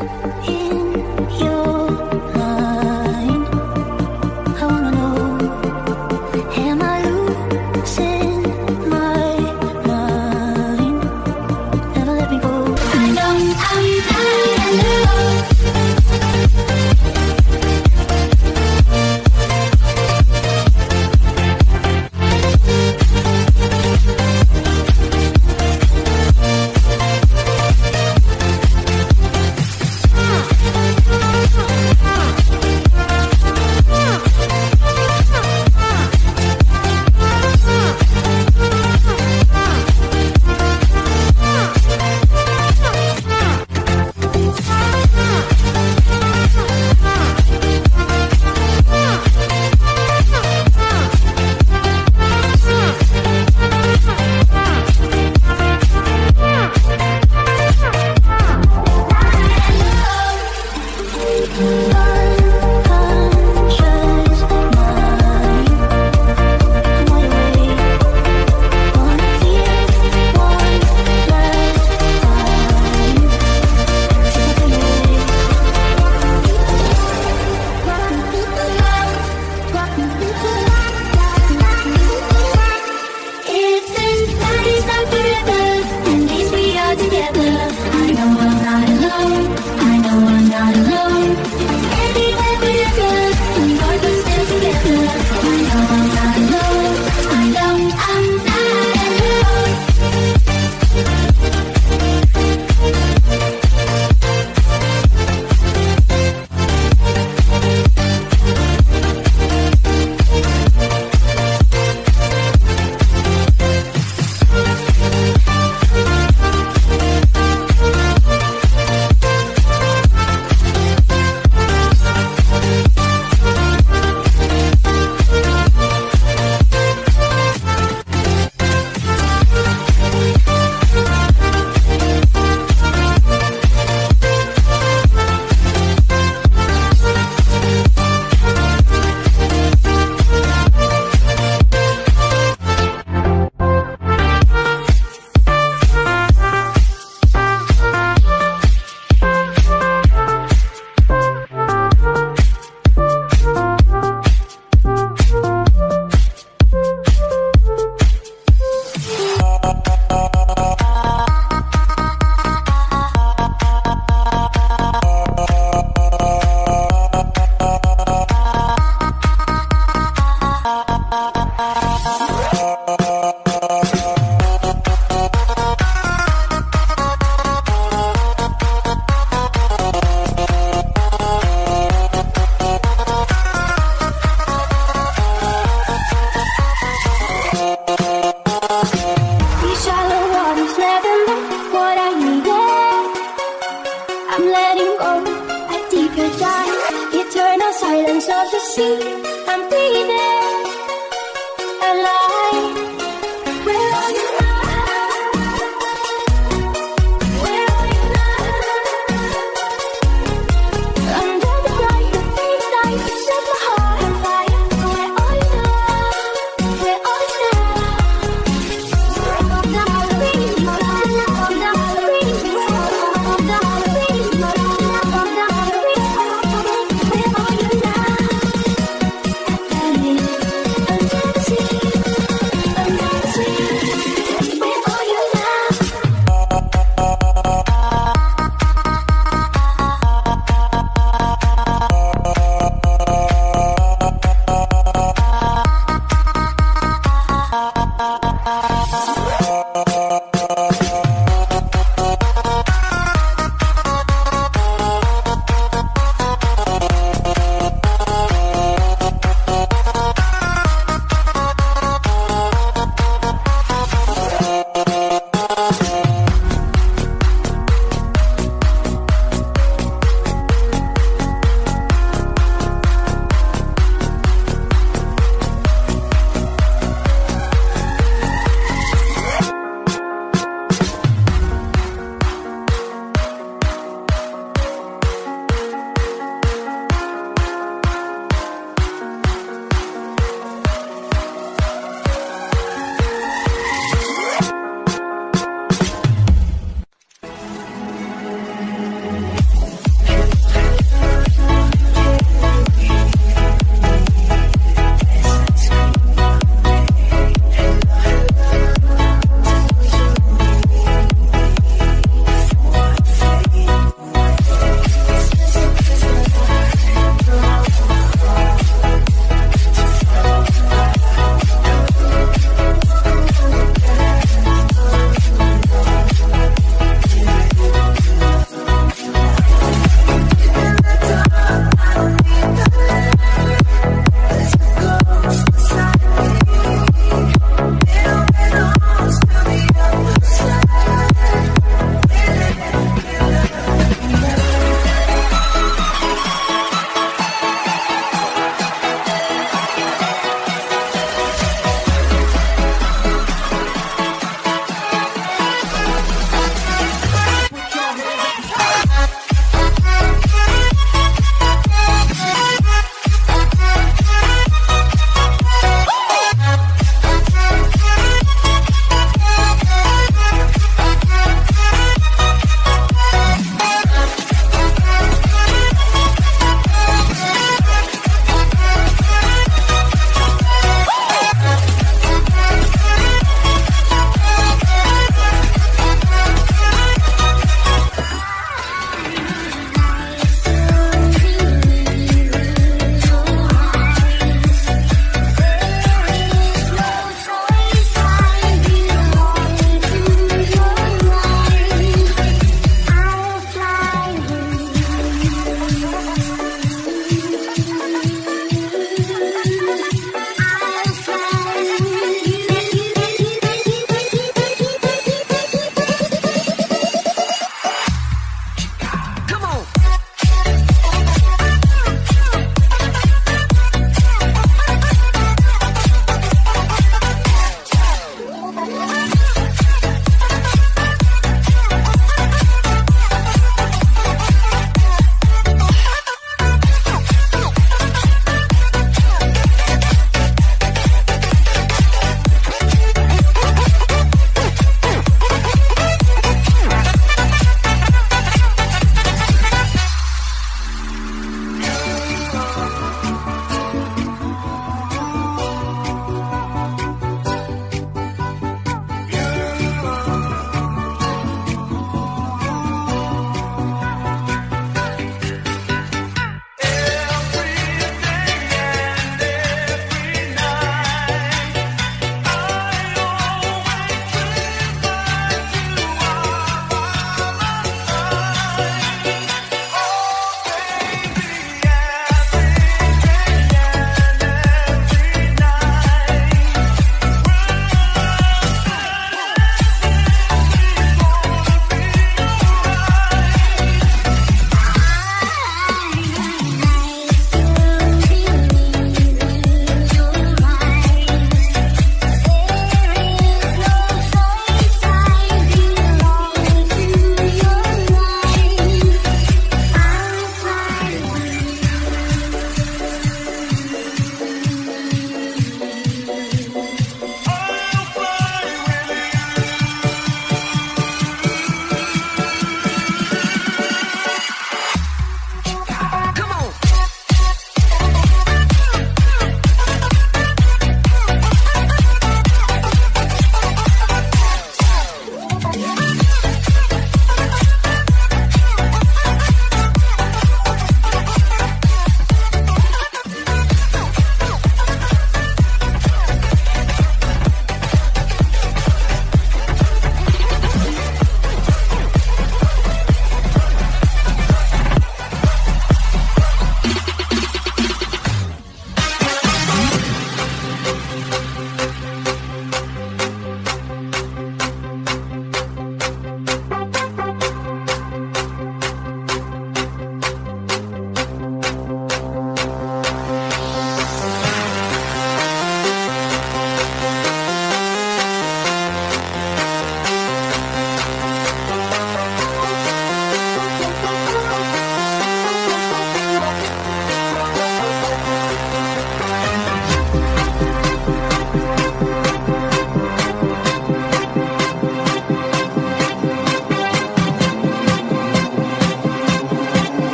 in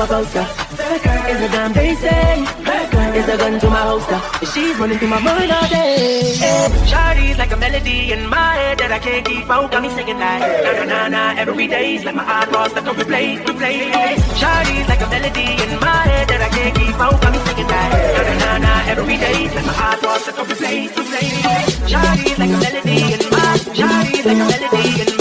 about girl is a damn they say. Is a gun to my holster. She's running through my mind all day. Shawty's like a melody in my head that I can't keep out. Got me singing like na na na na every day's like my iPod's stuck on replay, replay. Shawty's like a melody in my head that I can't keep out. Got me singing like na na na na every day's like my iPod's stuck on replay, replay. Shawty's like a melody in my, Shawty's like a melody in my,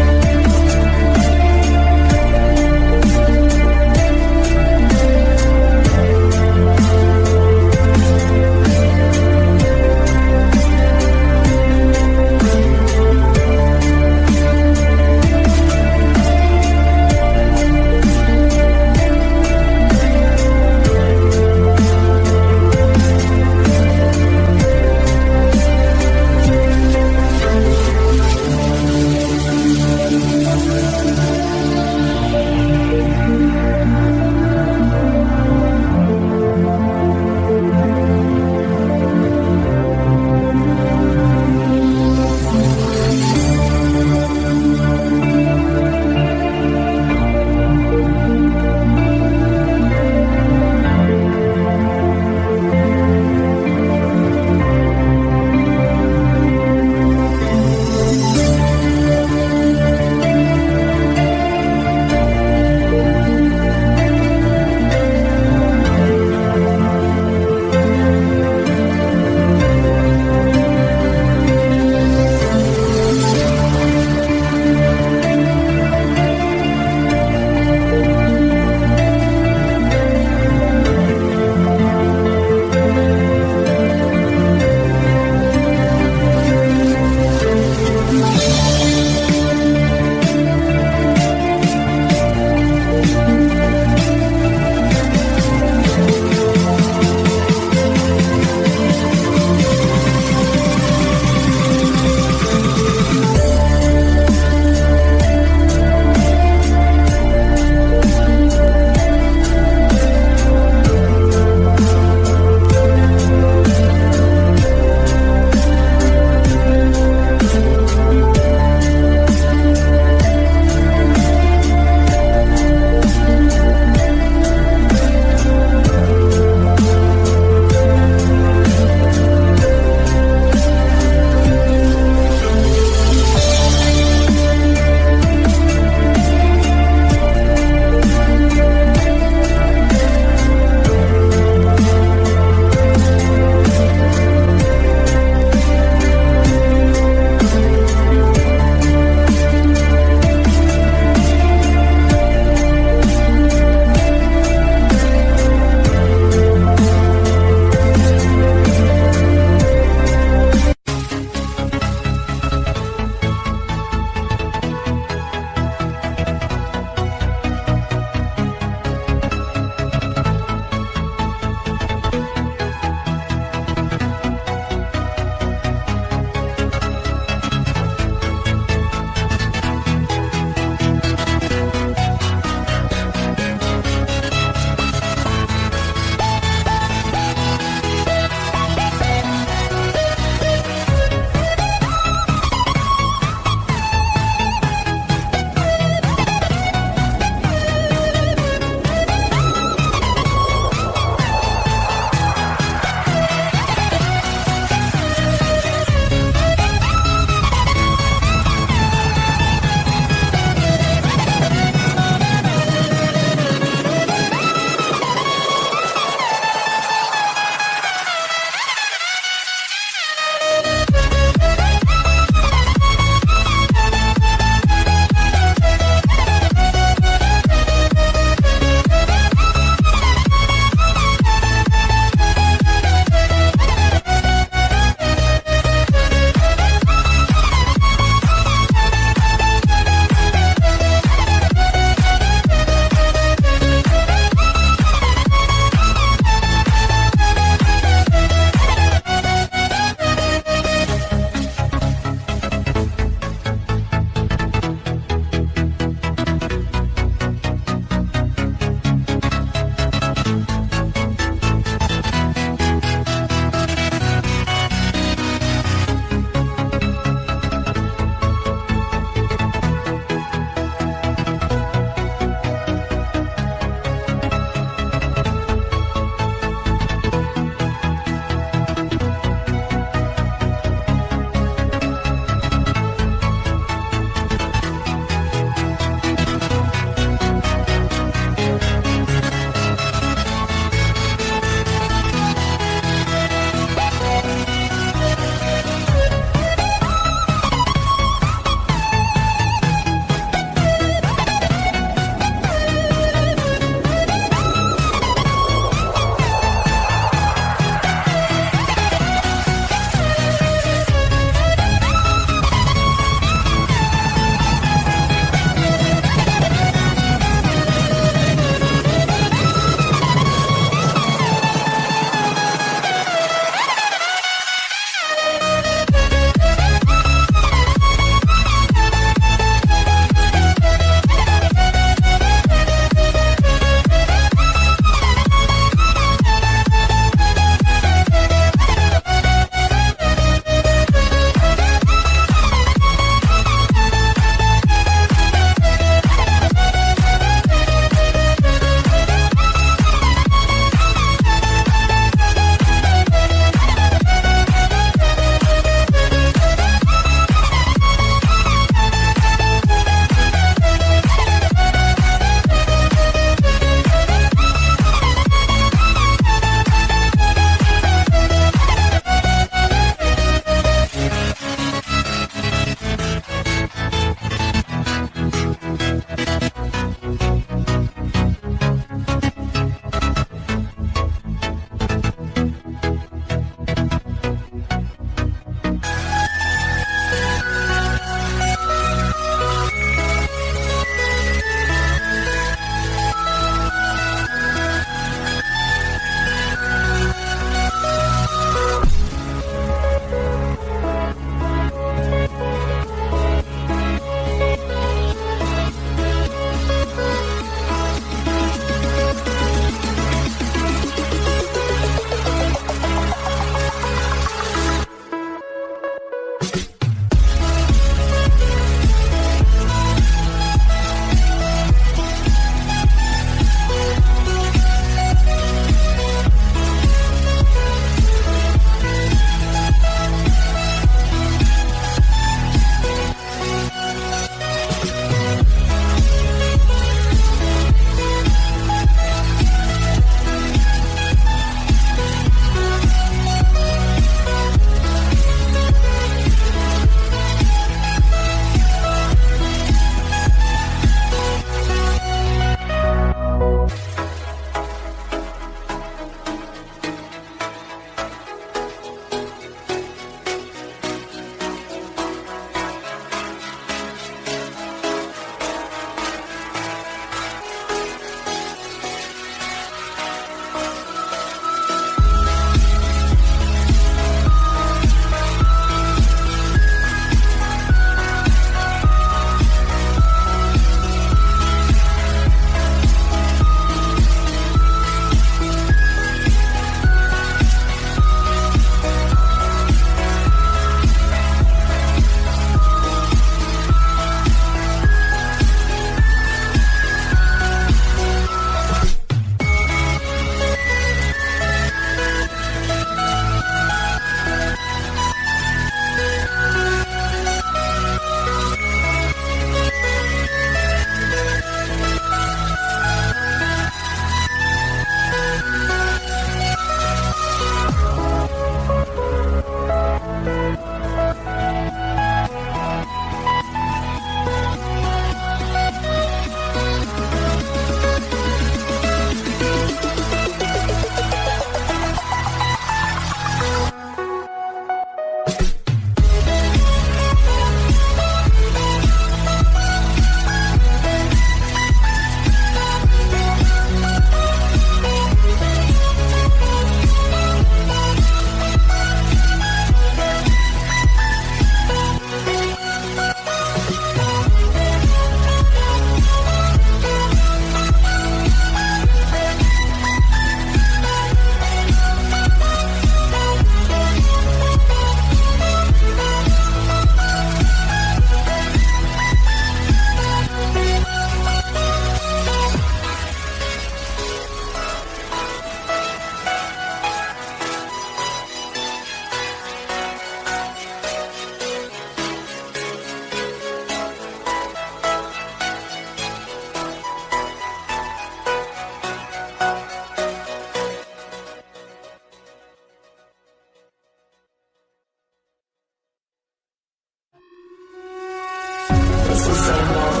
This is Sam